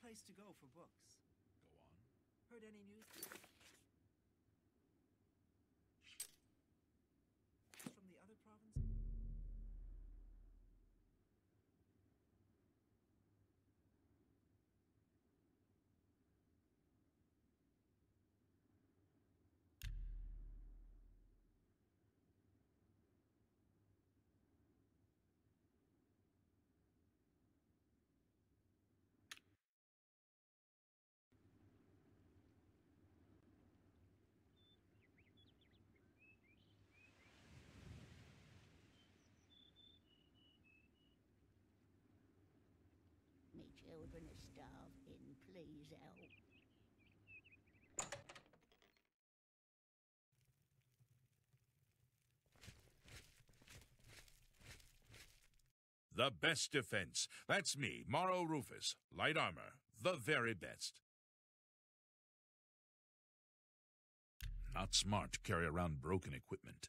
place to go for books. Go on. Heard any news? From the other province? Children are starving, please help. The best defense. That's me, Maro Rufus. Light armor. The very best. Not smart to carry around broken equipment.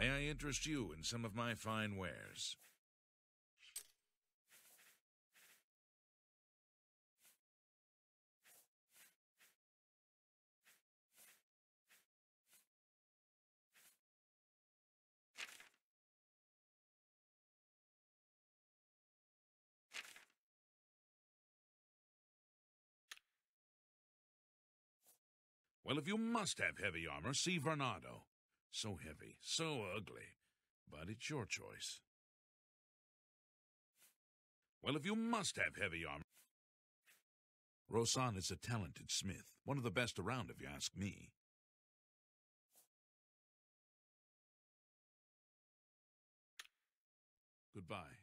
May I interest you in some of my fine wares? Well, if you must have heavy armor, see Vernado. So heavy, so ugly, but it's your choice. Well, if you must have heavy armor. Rohssan is a talented smith, one of the best around if you ask me. Goodbye.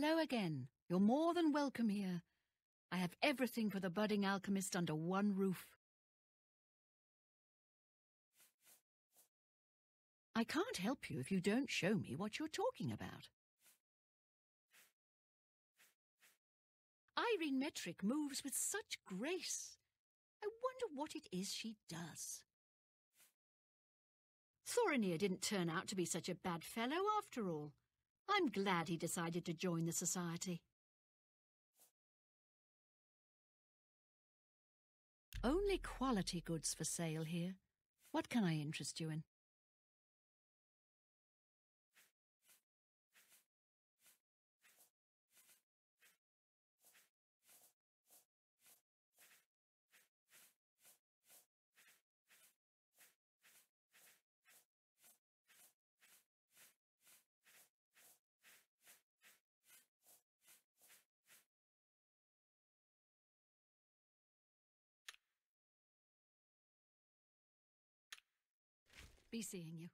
Hello again. You're more than welcome here. I have everything for the budding alchemist under one roof. I can't help you if you don't show me what you're talking about. Irene Metrick moves with such grace. I wonder what it is she does. Thoronir didn't turn out to be such a bad fellow after all. I'm glad he decided to join the society. Only quality goods for sale here. What can I interest you in? Be seeing you.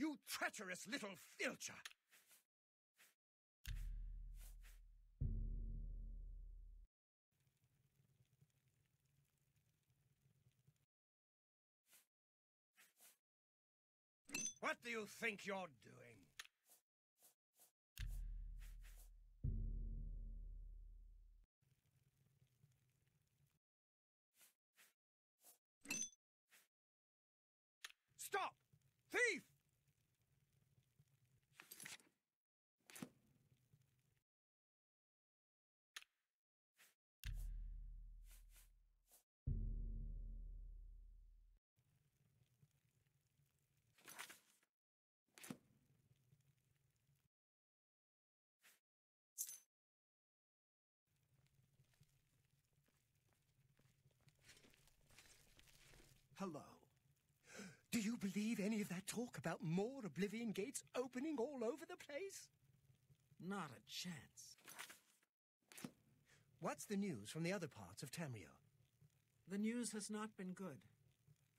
You treacherous little filcher! What do you think you're doing? Stop! Thief! Hello. Do you believe any of that talk about more Oblivion Gates opening all over the place? Not a chance. What's the news from the other parts of Tamriel? The news has not been good.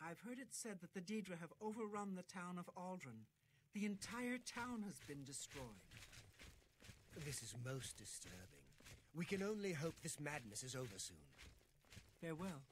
I've heard it said that the Daedra have overrun the town of Aldrin. The entire town has been destroyed. This is most disturbing. We can only hope this madness is over soon. Farewell.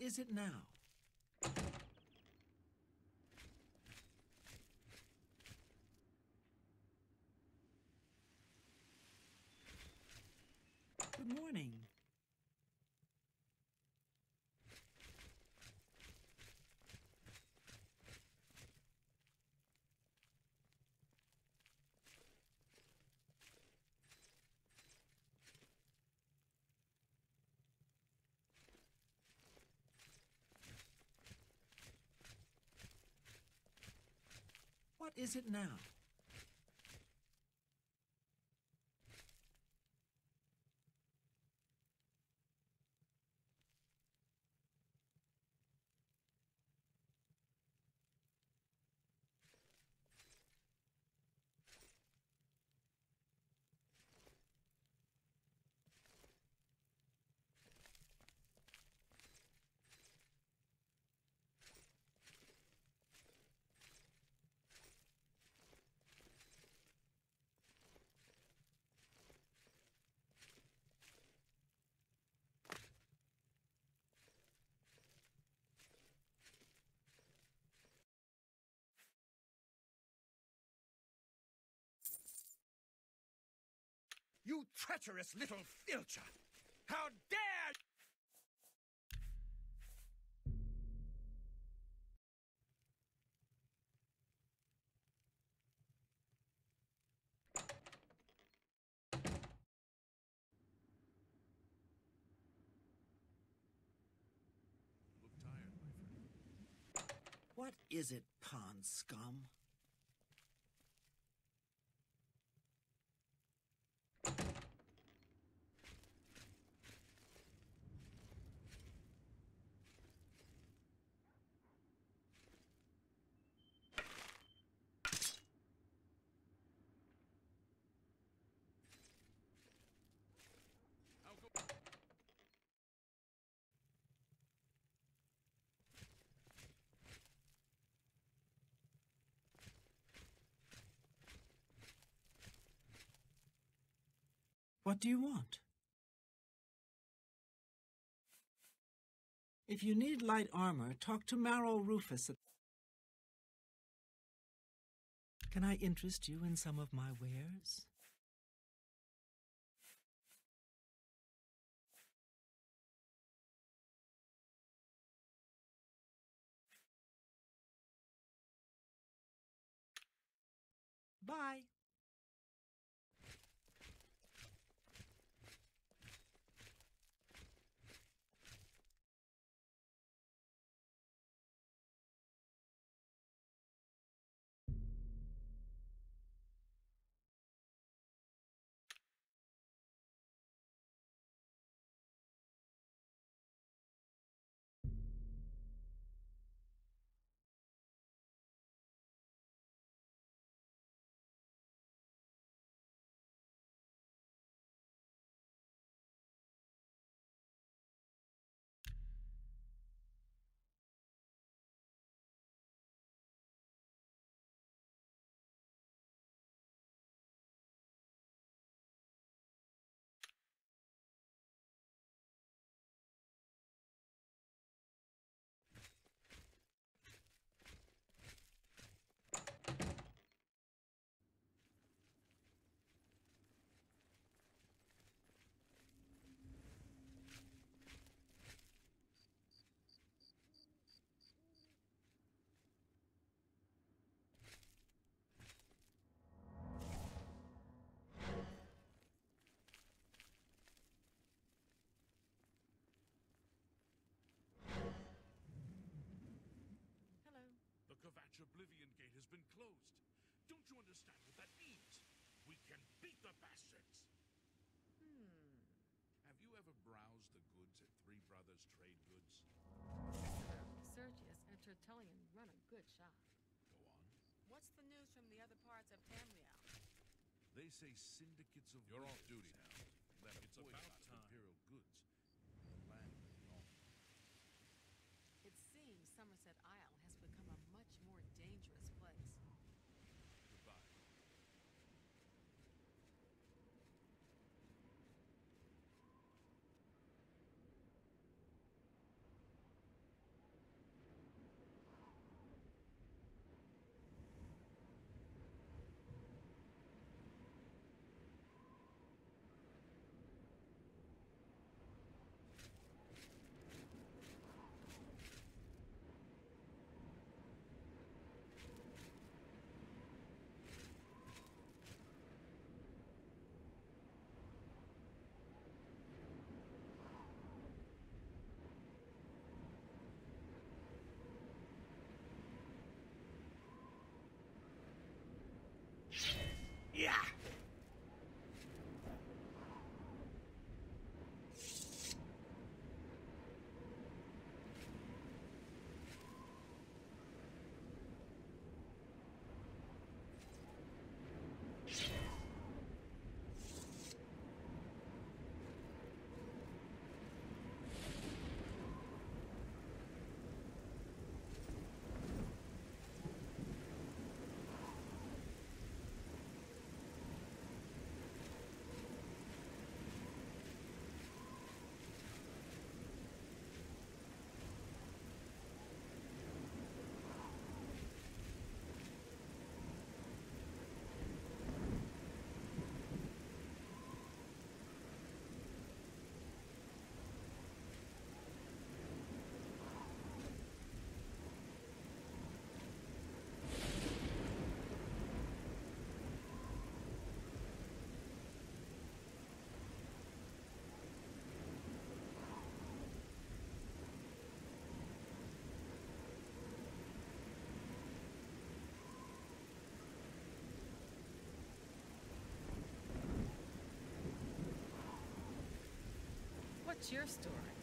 Is it now? Good morning. What is it now? You treacherous little filcher! How dare Look tired, my friend. What is it, pond scum? What do you want? If you need light armor, talk to Maro Rufus. Can I interest you in some of my wares? Bye. Oblivion Gate has been closed. Don't you understand what that means? We can beat the bastards! Hmm. Have you ever browsed the goods at Three Brothers Trade Goods? Sergius and Tertullian run a good shop. Go on. What's the news from the other parts of Tamriel? They say syndicates of You're off duty now. left It's about time. imperial goods. What's your story?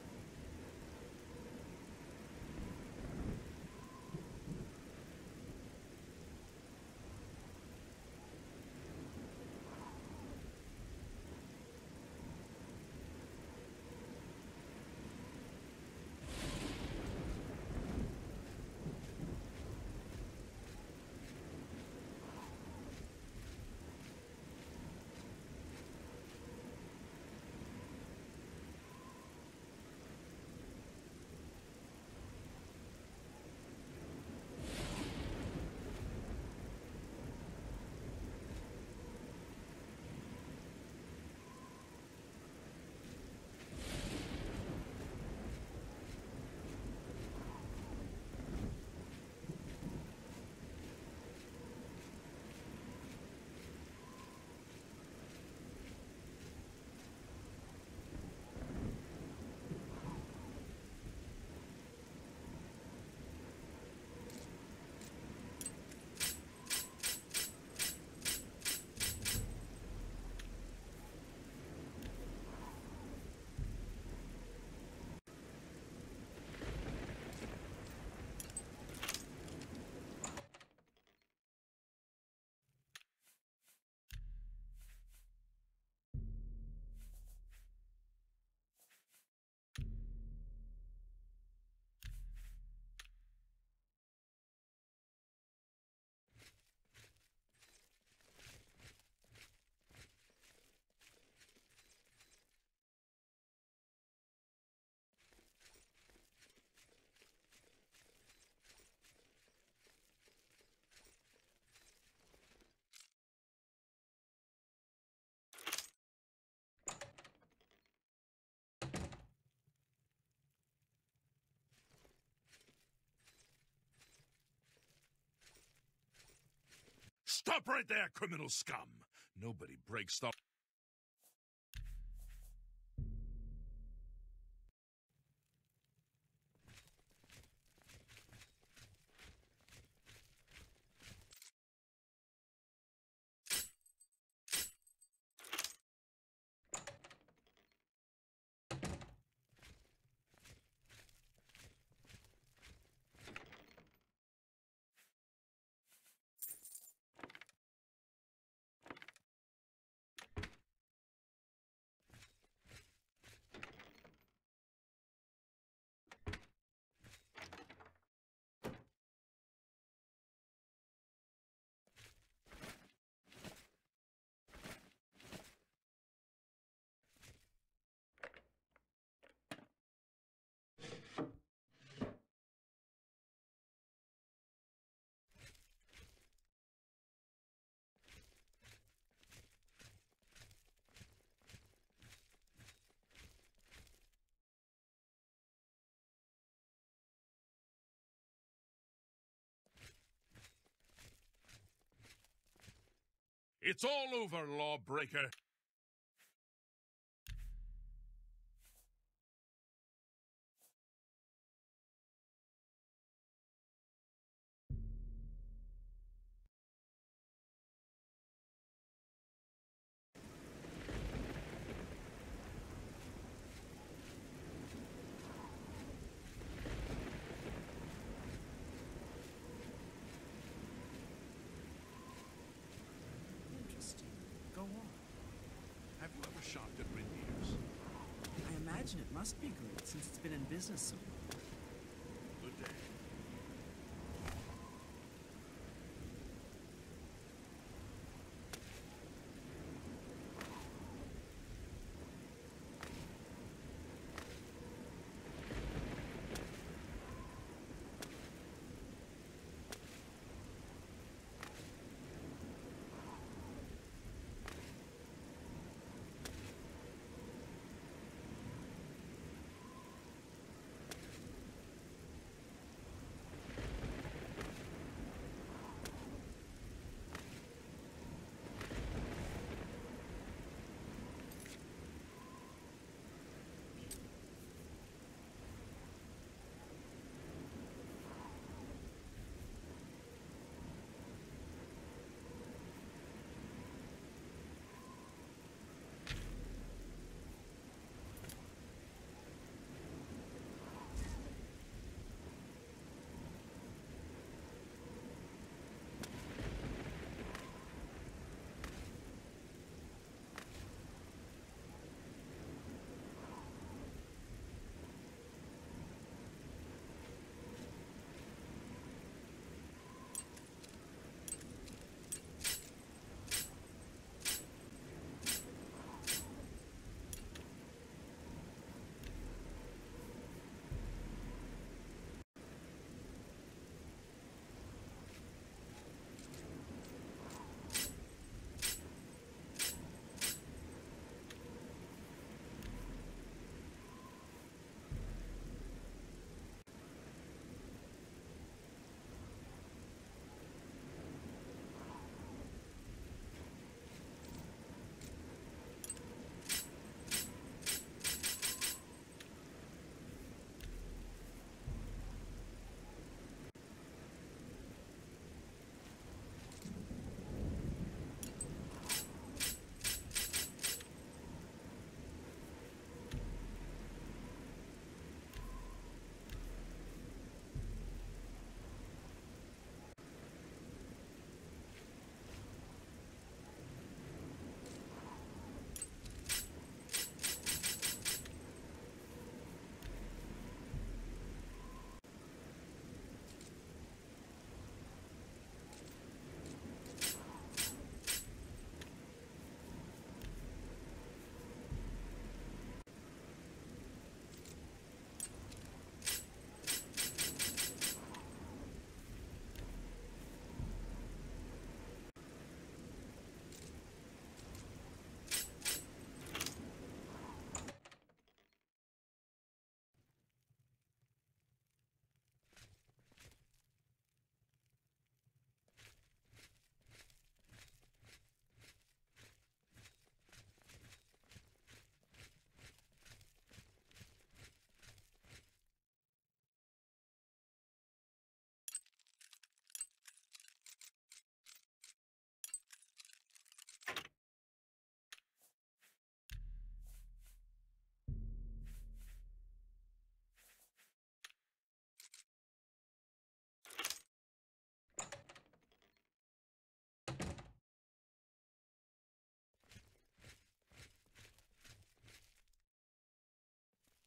Stop right there, criminal scum! Nobody breaks the. It's all over, lawbreaker. Interesting. Go on. Have you ever shopped at Rindir's? I imagine it must be good since it's been in business so long.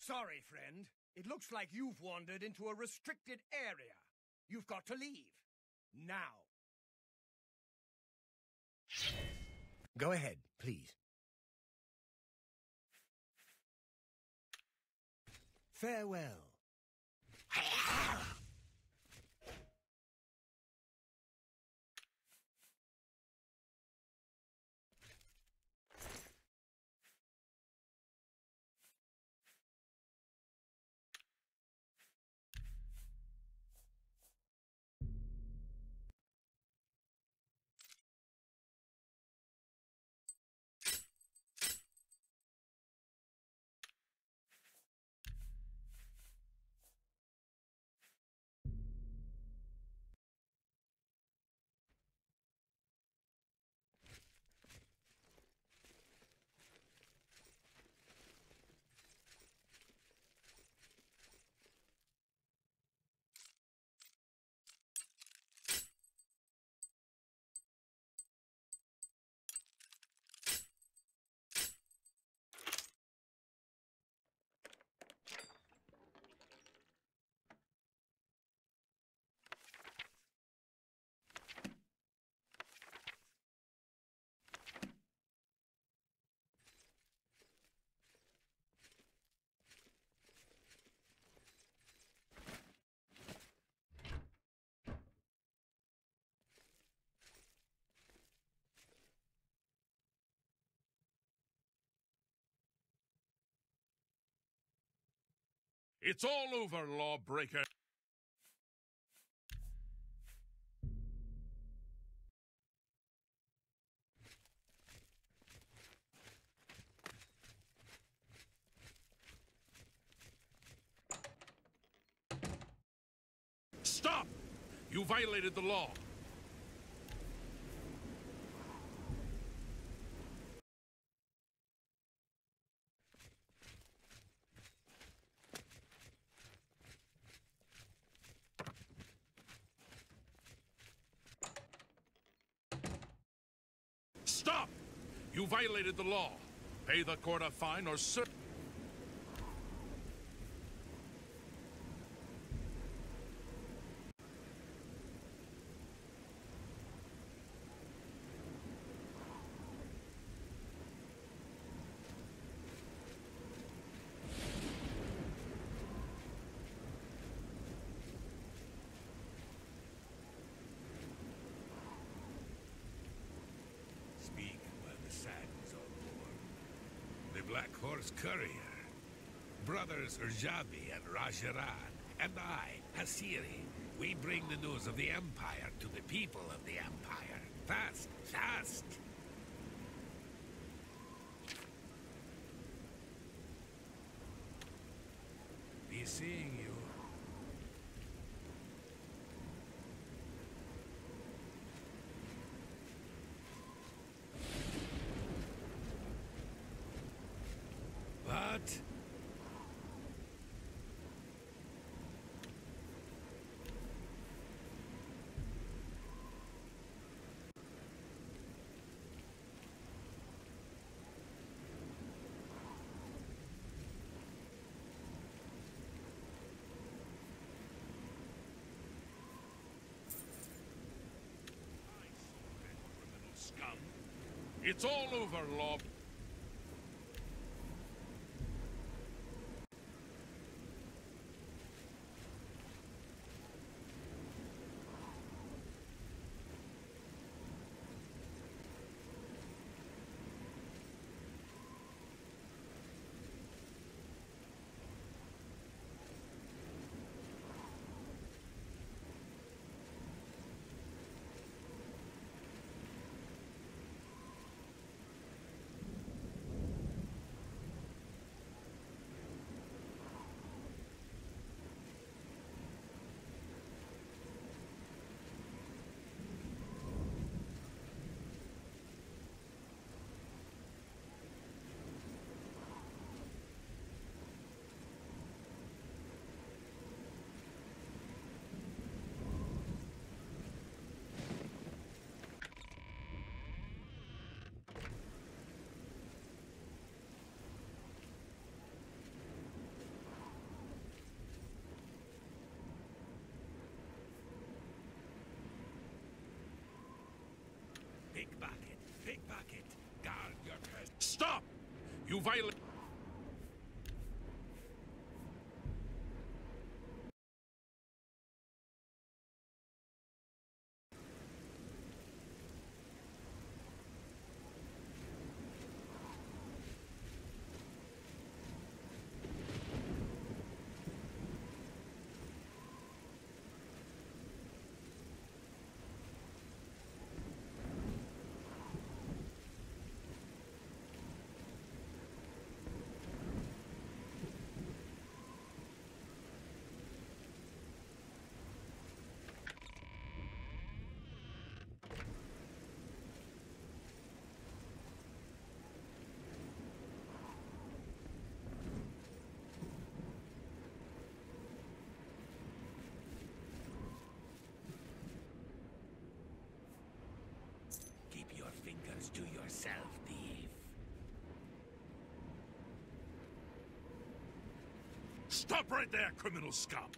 Sorry, friend. It looks like you've wandered into a restricted area. You've got to leave. Now. Go ahead, please. Farewell. It's all over, lawbreaker. Stop! You violated the law. Stop! You violated the law. Pay the court a fine or ser- Speak while the sand is all warm. The Black Horse Courier. Brothers Urjabi and Rajaran, and I, Hasiri, we bring the news of the Empire to the people of the Empire. Fast, fast! Be seeing you. What? criminal scum. It's all over, law. You violate. To yourself, thief. Stop right there, criminal scum!